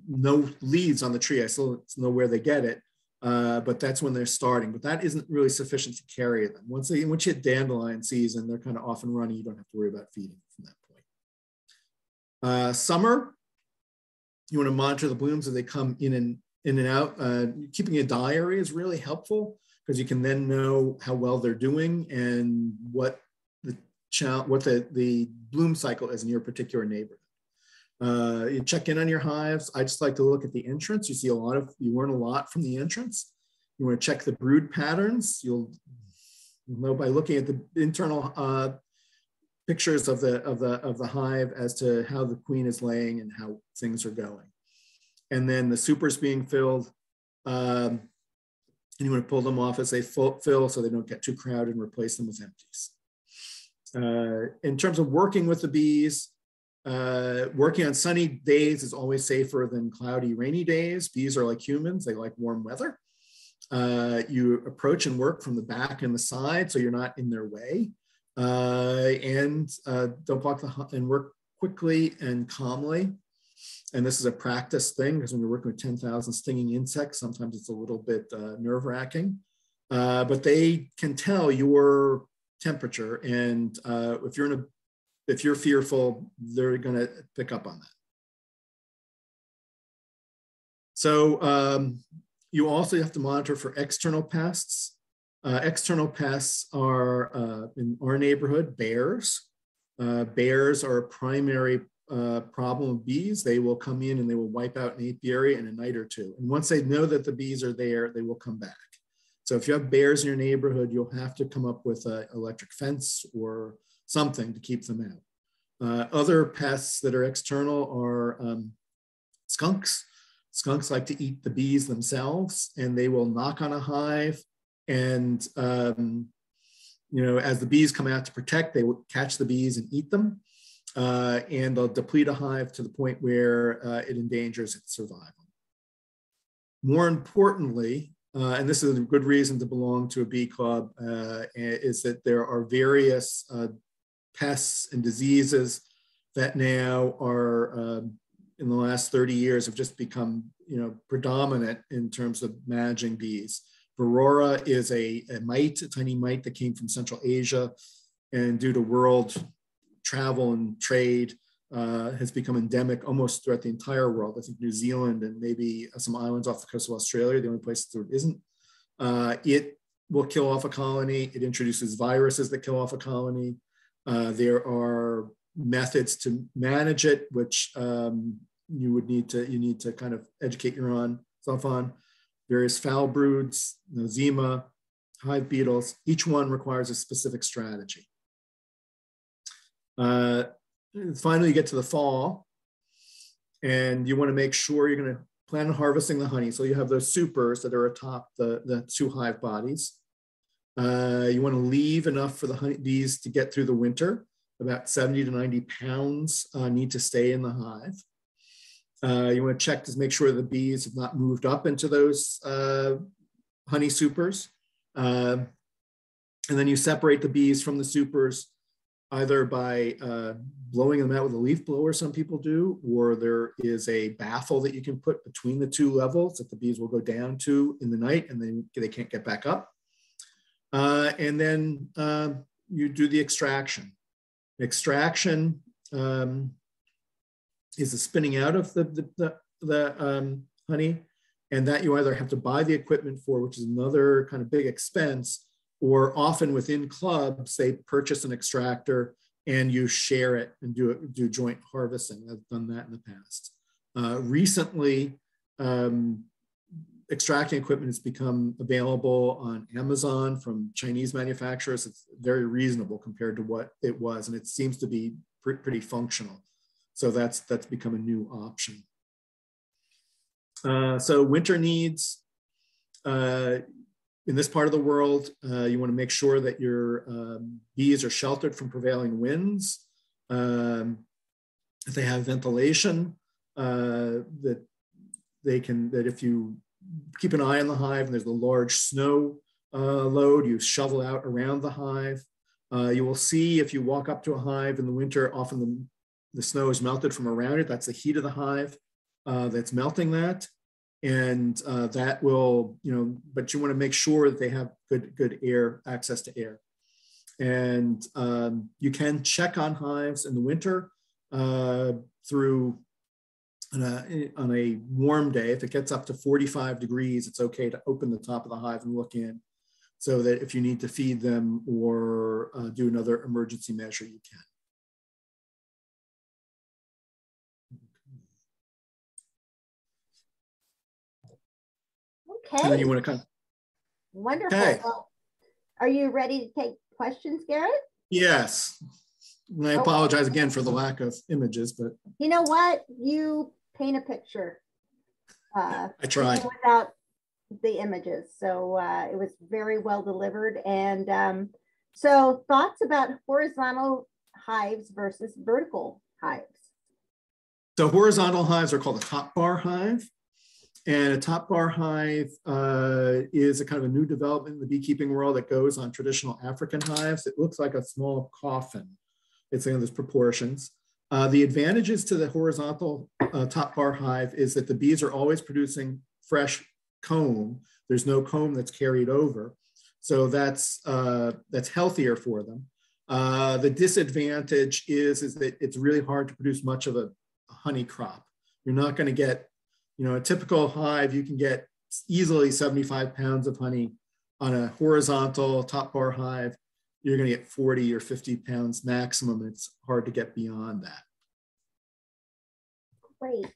S1: no leaves on the tree. I still don't know where they get it, uh, but that's when they're starting. But that isn't really sufficient to carry them. Once they once you hit dandelion season, they're kind of off and running. You don't have to worry about feeding from that point. Uh, summer, you want to monitor the blooms as they come in and in and out. Uh, keeping a diary is really helpful because you can then know how well they're doing and what the child, what the, the bloom cycle is in your particular neighborhood. Uh, you check in on your hives. I just like to look at the entrance. You see a lot of, you learn a lot from the entrance. You want to check the brood patterns. You'll know by looking at the internal uh, pictures of the, of, the, of the hive as to how the queen is laying and how things are going. And then the supers being filled. Um, and you want to pull them off as they fill so they don't get too crowded and replace them with empties. Uh, in terms of working with the bees, uh, working on sunny days is always safer than cloudy, rainy days. Bees are like humans, they like warm weather. Uh, you approach and work from the back and the side so you're not in their way. Uh, and uh, don't block the, and work quickly and calmly. And this is a practice thing because when you're working with 10,000 stinging insects, sometimes it's a little bit uh, nerve wracking. Uh, but they can tell your temperature. And if you're in a if you're fearful, they're going to pick up on that. So um, you also have to monitor for external pests. Uh, external pests are uh, in our neighborhood, bears. Uh, bears are a primary uh, problem of bees. They will come in and they will wipe out an apiary in a night or two. And once they know that the bees are there, they will come back. So if you have bears in your neighborhood, you'll have to come up with an electric fence or something to keep them out. Uh, other pests that are external are um, skunks. Skunks like to eat the bees themselves, and they will knock on a hive. And um, you know, as the bees come out to protect, they will catch the bees and eat them, uh, and they'll deplete a hive to the point where uh, it endangers its survival. More importantly, uh, and this is a good reason to belong to a bee club, uh, is that there are various uh, pests and diseases that now are um, in the last 30 years have just become you know predominant in terms of managing bees. Varroa is a, a mite, a tiny mite that came from Central Asia, and due to world travel and trade, uh, has become endemic almost throughout the entire world. I think New Zealand and maybe some islands off the coast of Australia, the only places where it isn't. Uh, it will kill off a colony. It introduces viruses that kill off a colony. Uh, there are methods to manage it, which um, you would need to you need to kind of educate your own self on. Various foul broods, nosema, hive beetles. Each one requires a specific strategy. Uh, finally, you get to the fall, and you want to make sure you're going to plan on harvesting the honey. So you have those supers that are atop the, the two hive bodies. Uh, you want to leave enough for the honeybees to get through the winter. About 70 to 90 pounds uh, need to stay in the hive. Uh, you want to check to make sure the bees have not moved up into those uh, honey supers. Um, and then you separate the bees from the supers either by uh, blowing them out with a leaf blower, some people do, or there is a baffle that you can put between the two levels that the bees will go down to in the night and then they can't get back up. Uh, and then uh, you do the extraction. Extraction um, is the spinning out of the, the, the, the um, honey, and that you either have to buy the equipment for, which is another kind of big expense, or often within clubs, they purchase an extractor and you share it and do it, do joint harvesting. I've done that in the past. Uh, recently, um, extracting equipment has become available on Amazon from Chinese manufacturers. It's very reasonable compared to what it was, and it seems to be pr pretty functional. So that's that's become a new option. Uh, so winter needs. Uh, in this part of the world, uh, you want to make sure that your um, bees are sheltered from prevailing winds. Um, they have ventilation, uh, that they can, that if you keep an eye on the hive and there's a large snow uh, load, you shovel out around the hive. Uh, you will see if you walk up to a hive in the winter, often the, the snow is melted from around it. That's the heat of the hive uh, that's melting that and uh, that will, you know, but you want to make sure that they have good, good air, access to air. And um, you can check on hives in the winter uh, through on a, on a warm day. If it gets up to 45 degrees, it's okay to open the top of the hive and look in so that if you need to feed them or uh, do another emergency measure, you can.
S2: Okay.
S1: And then you want to come.
S2: Wonderful. Well, are you ready to take questions, Garrett?
S1: Yes. And I okay. apologize again for the lack of images, but
S2: you know what? You paint a picture.
S1: Uh, I tried
S2: without the images, so uh, it was very well delivered. And um, so, thoughts about horizontal hives versus vertical hives?
S1: So, horizontal hives are called a top bar hive. And a top bar hive uh, is a kind of a new development in the beekeeping world that goes on traditional African hives. It looks like a small coffin. It's in those proportions. Uh, the advantages to the horizontal uh, top bar hive is that the bees are always producing fresh comb. There's no comb that's carried over. So that's, uh, that's healthier for them. Uh, the disadvantage is, is that it's really hard to produce much of a, a honey crop. You're not going to get you know, a typical hive, you can get easily 75 pounds of honey on a horizontal top bar hive. You're going to get 40 or 50 pounds maximum. It's hard to get beyond that.
S2: Great.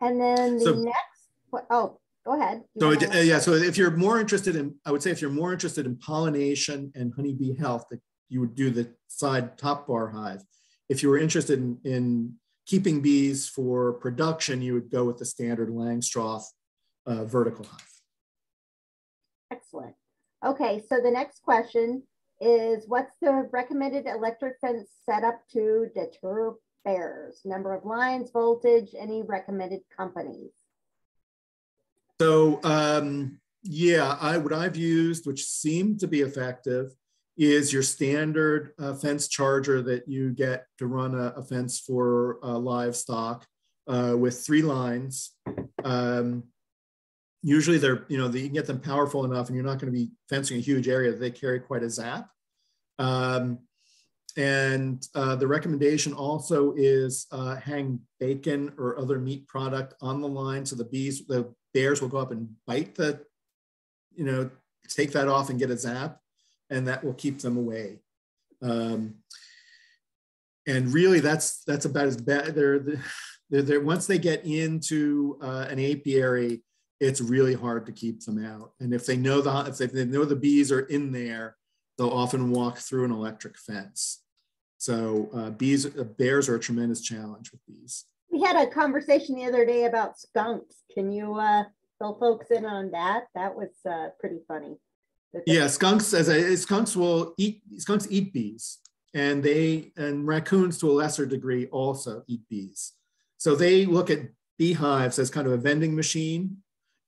S2: And then the so, next, oh, go ahead.
S1: You so uh, yeah, so if you're more interested in, I would say if you're more interested in pollination and honeybee health, that you would do the side top bar hive. If you were interested in, in keeping bees for production, you would go with the standard Langstroth uh, vertical hive.
S2: Excellent. Okay, so the next question is what's the recommended electric fence setup to deter bears? Number of lines, voltage, any recommended companies?
S1: So um, yeah, I what I've used, which seemed to be effective, is your standard uh, fence charger that you get to run a, a fence for uh, livestock uh, with three lines. Um, usually they're, you know, you can get them powerful enough and you're not going to be fencing a huge area they carry quite a zap. Um, and uh, the recommendation also is uh, hang bacon or other meat product on the line so the bees, the bears will go up and bite the, you know, take that off and get a zap and that will keep them away. Um, and really, that's that's about as bad. They're, they're, they're once they get into uh, an apiary, it's really hard to keep them out. And if they know the if they know the bees are in there, they'll often walk through an electric fence. So uh, bees, uh, bears are a tremendous challenge with bees.
S2: We had a conversation the other day about skunks. Can you uh, fill folks in on that? That was uh, pretty funny.
S1: Yeah, skunks as a skunks will eat skunks eat bees, and they and raccoons to a lesser degree also eat bees. So they look at beehives as kind of a vending machine,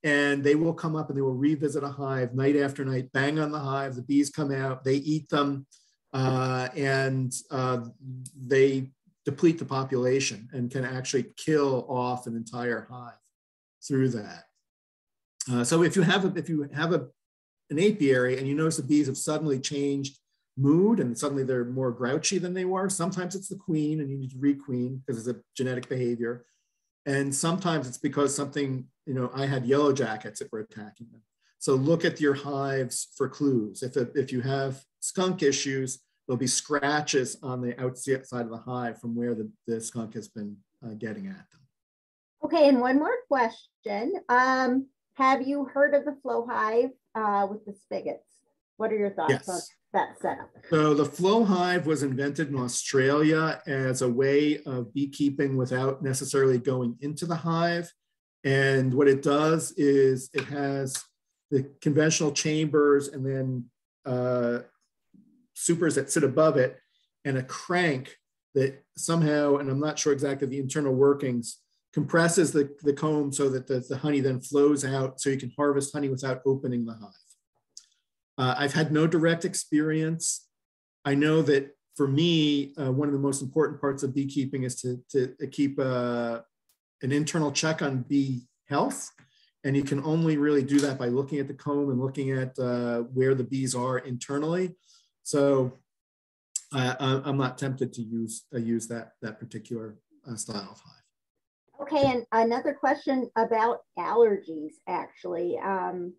S1: and they will come up and they will revisit a hive night after night, bang on the hive. The bees come out, they eat them, uh, and uh, they deplete the population and can actually kill off an entire hive through that. Uh, so if you have a, if you have a an apiary and you notice the bees have suddenly changed mood and suddenly they're more grouchy than they were. Sometimes it's the queen and you need to requeen because it's a genetic behavior. And sometimes it's because something, you know, I had yellow jackets that were attacking them. So look at your hives for clues. If, if you have skunk issues, there'll be scratches on the outside of the hive from where the, the skunk has been uh, getting at them.
S2: Okay, and one more question. Um, have you heard of the flow hive uh, with the spigots? What are your thoughts yes. on that setup?
S1: So the flow hive was invented in Australia as a way of beekeeping without necessarily going into the hive. And what it does is it has the conventional chambers and then uh, supers that sit above it and a crank that somehow, and I'm not sure exactly the internal workings, compresses the, the comb so that the, the honey then flows out so you can harvest honey without opening the hive. Uh, I've had no direct experience. I know that for me, uh, one of the most important parts of beekeeping is to, to, keep uh, an internal check on bee health. And you can only really do that by looking at the comb and looking at uh, where the bees are internally. So I'm not tempted to use, uh, use that, that particular uh, style of hive.
S2: Okay, and another question about allergies, actually. Um,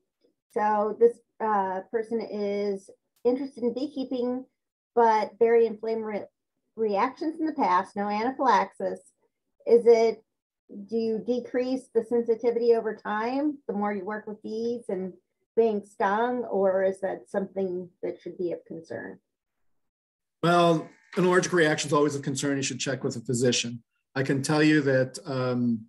S2: so this uh, person is interested in beekeeping, but very inflammatory reactions in the past, no anaphylaxis. Is it, do you decrease the sensitivity over time the more you work with bees and being stung, or is that something that should be of concern?
S1: Well, an allergic reaction is always a concern. You should check with a physician. I can tell you that um,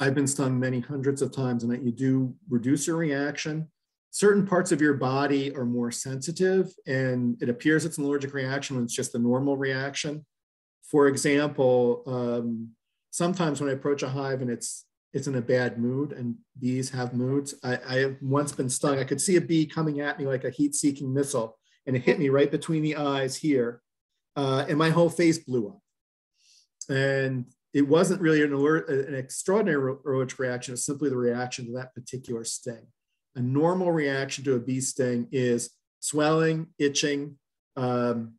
S1: I've been stung many hundreds of times and that you do reduce your reaction. Certain parts of your body are more sensitive and it appears it's an allergic reaction when it's just a normal reaction. For example, um, sometimes when I approach a hive and it's it's in a bad mood and bees have moods, I, I have once been stung. I could see a bee coming at me like a heat-seeking missile and it hit me right between the eyes here uh, and my whole face blew up and it wasn't really an, alert, an extraordinary allergic reaction. It's simply the reaction to that particular sting. A normal reaction to a bee sting is swelling, itching, um,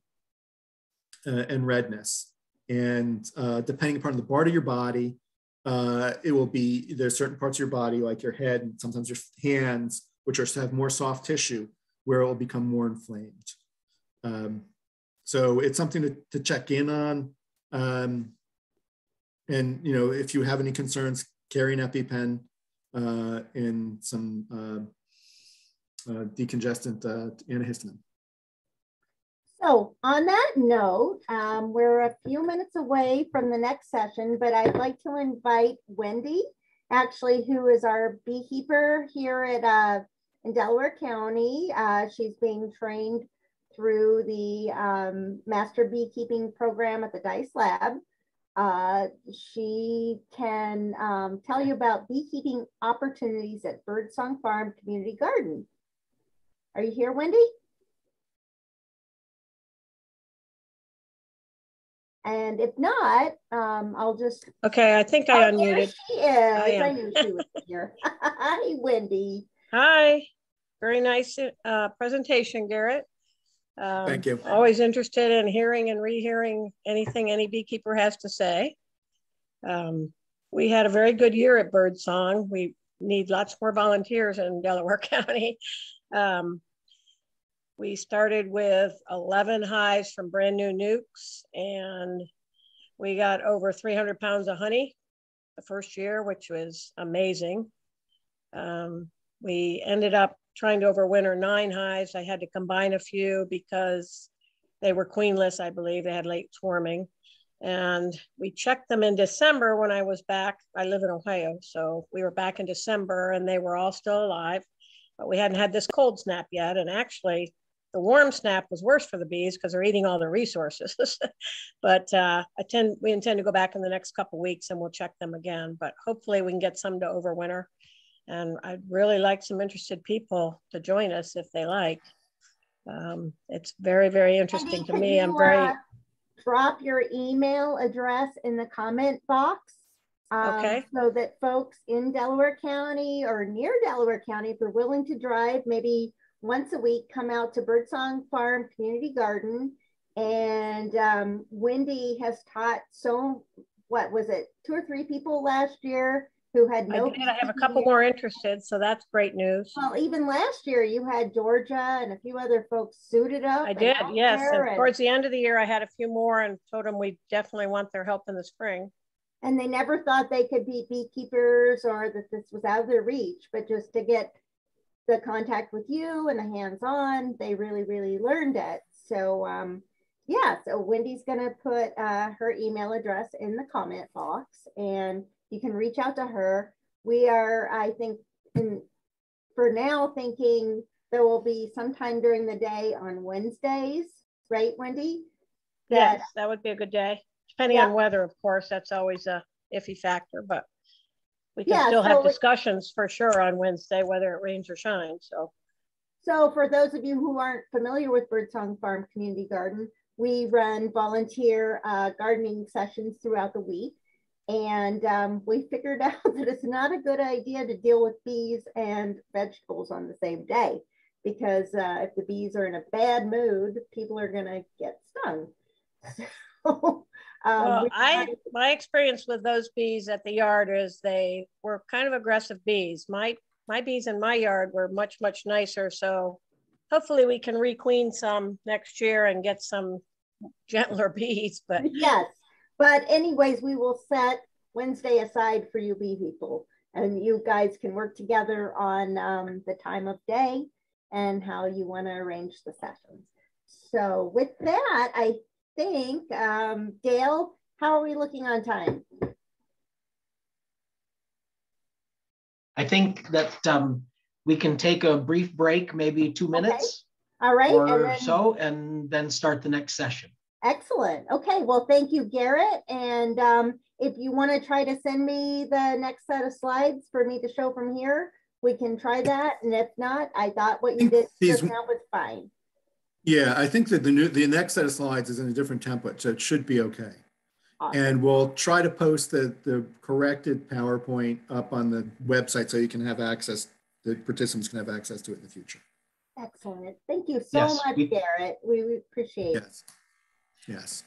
S1: uh, and redness. And uh, depending upon the part of your body, uh, it will be there's certain parts of your body, like your head and sometimes your hands, which are have more soft tissue, where it will become more inflamed. Um, so it's something to, to check in on. Um, and you know, if you have any concerns, carry an EpiPen uh, and some uh, uh, decongestant uh, antihistamine.
S2: So on that note, um, we're a few minutes away from the next session, but I'd like to invite Wendy, actually, who is our beekeeper here at uh, in Delaware County. Uh, she's being trained through the um, Master Beekeeping Program at the Dyce Lab. Uh, she can um, tell you about beekeeping opportunities at Birdsong Farm Community Garden. Are you here, Wendy? And if not, um, I'll just.
S3: Okay, I think I oh, unmuted.
S2: she is. I, I, knew she was here. Hi, Wendy.
S3: Hi. Very nice uh, presentation, Garrett.
S1: Um, Thank you.
S3: Always interested in hearing and rehearing anything any beekeeper has to say. Um, we had a very good year at Birdsong. We need lots more volunteers in Delaware County. Um, we started with 11 hives from brand new nukes and we got over 300 pounds of honey the first year, which was amazing. Um, we ended up trying to overwinter nine hives. I had to combine a few because they were queenless, I believe. They had late swarming. And we checked them in December when I was back. I live in Ohio. So we were back in December and they were all still alive, but we hadn't had this cold snap yet. And actually, the warm snap was worse for the bees because they're eating all their resources. but uh, I tend, we intend to go back in the next couple weeks and we'll check them again. But hopefully we can get some to overwinter. And I'd really like some interested people to join us if they like. Um, it's very, very interesting to me. I'm very. Uh,
S2: drop your email address in the comment box. Um, okay. So that folks in Delaware County or near Delaware County, if they're willing to drive maybe once a week, come out to Birdsong Farm Community Garden. And um, Wendy has taught so, what was it, two or three people last year who had
S3: I
S2: no.
S3: did. I have a couple more interested, so that's great news.
S2: Well, even last year you had Georgia and a few other folks suited up.
S3: I did, yes. And
S2: and-
S3: towards the end of the year, I had a few more and told them we definitely want their help in the spring.
S2: And they never thought they could be beekeepers or that this was out of their reach, but just to get the contact with you and the hands-on, they really, really learned it. So um, yeah, so Wendy's gonna put uh, her email address in the comment box and you can reach out to her. We are, I think, in, for now thinking there will be sometime during the day on Wednesdays, right, Wendy? That
S3: Yes, that would be a good day, depending
S2: Yeah.
S3: on weather, of course. That's always a iffy factor, but we can
S2: Yeah,
S3: still
S2: so
S3: have
S2: we-
S3: discussions for sure on Wednesday, whether it rains or shines. So
S2: So for those of you who aren't familiar with Birdsong Farm Community Garden, we run volunteer uh, gardening sessions throughout the week. And um, we figured out that it's not a good idea to deal with bees and vegetables on the same day because uh, if the bees are in a bad mood, people are gonna get stung. So, um,
S3: Well,
S2: we
S3: I, my experience with those bees at the yard is they were kind of aggressive bees. My, my bees in my yard were much, much nicer. So hopefully we can requeen some next year and get some gentler bees, but
S2: Yes, but anyways, we will set Wednesday aside for you bee people. And you guys can work together on um, the time of day and how you want to arrange the sessions. So with that, I think, um, Dale, how are we looking on time?
S4: I think that um, we can take a brief break, maybe two minutes
S2: All right. and
S4: or
S2: then-
S4: so, and then start the next session.
S2: Excellent. Okay, well, thank you, Garrett. And um, if you want to try to send me the next set of slides for me to show from here, we can try that. And if not, I thought what you did just now was fine.
S1: Yeah, I think that the new, the next set of slides is in a different template, so it should be okay.
S2: Awesome.
S1: And we'll try to post the, the corrected PowerPoint up on the website so you can have access, the participants can have access to it in the future.
S2: Excellent. Thank you so
S4: Yes,
S2: much, Garrett. We we appreciate it.
S1: Yes, yes.